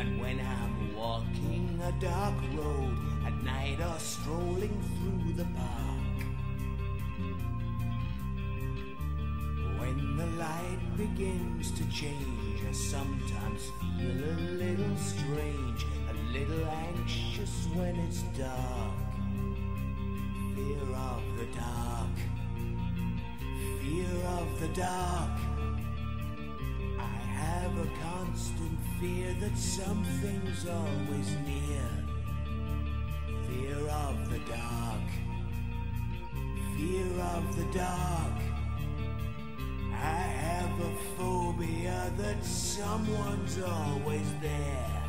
And when I'm walking a dark road at night or strolling through the park. When the light begins to change, I sometimes feel a little strange, a little anxious when it's dark. Fear of the dark, fear of the dark. Have a constant fear that something's always near. Fear of the dark, fear of the dark. I have a phobia that someone's always there.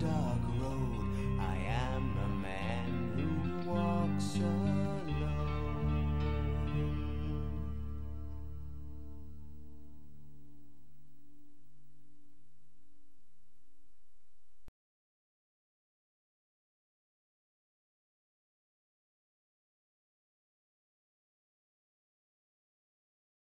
dark road. I am